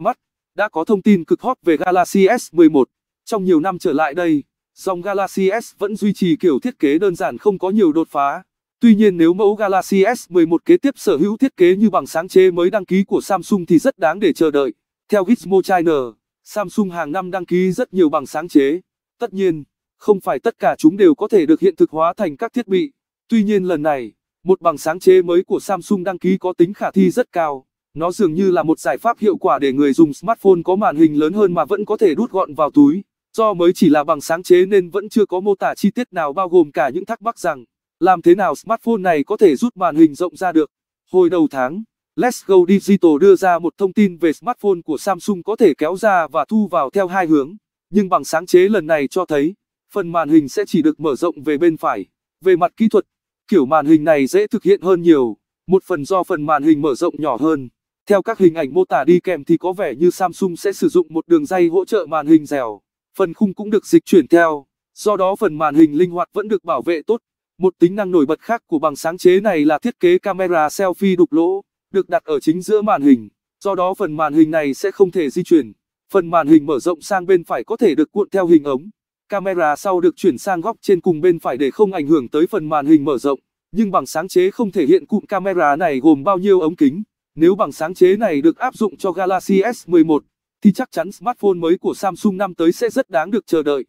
mắt, đã có thông tin cực hot về Galaxy S11. Trong nhiều năm trở lại đây, dòng Galaxy S vẫn duy trì kiểu thiết kế đơn giản không có nhiều đột phá. Tuy nhiên nếu mẫu Galaxy S11 kế tiếp sở hữu thiết kế như bằng sáng chế mới đăng ký của Samsung thì rất đáng để chờ đợi. Theo Gizmo China, Samsung hàng năm đăng ký rất nhiều bằng sáng chế. Tất nhiên, không phải tất cả chúng đều có thể được hiện thực hóa thành các thiết bị. Tuy nhiên lần này, một bằng sáng chế mới của Samsung đăng ký có tính khả thi rất cao. Nó dường như là một giải pháp hiệu quả để người dùng smartphone có màn hình lớn hơn mà vẫn có thể đút gọn vào túi. Do mới chỉ là bằng sáng chế nên vẫn chưa có mô tả chi tiết nào bao gồm cả những thắc mắc rằng làm thế nào smartphone này có thể rút màn hình rộng ra được. Hồi đầu tháng, Let's Go Digital đưa ra một thông tin về smartphone của Samsung có thể kéo ra và thu vào theo hai hướng, nhưng bằng sáng chế lần này cho thấy, phần màn hình sẽ chỉ được mở rộng về bên phải. Về mặt kỹ thuật, kiểu màn hình này dễ thực hiện hơn nhiều, một phần do phần màn hình mở rộng nhỏ hơn. Theo các hình ảnh mô tả đi kèm thì có vẻ như Samsung sẽ sử dụng một đường dây hỗ trợ màn hình dẻo, phần khung cũng được dịch chuyển theo, do đó phần màn hình linh hoạt vẫn được bảo vệ tốt. Một tính năng nổi bật khác của bằng sáng chế này là thiết kế camera selfie đục lỗ, được đặt ở chính giữa màn hình, do đó phần màn hình này sẽ không thể di chuyển. Phần màn hình mở rộng sang bên phải có thể được cuộn theo hình ống. Camera sau được chuyển sang góc trên cùng bên phải để không ảnh hưởng tới phần màn hình mở rộng, nhưng bằng sáng chế không thể hiện cụm camera này gồm bao nhiêu ống kính. Nếu bằng sáng chế này được áp dụng cho Galaxy S11, thì chắc chắn smartphone mới của Samsung năm tới sẽ rất đáng được chờ đợi.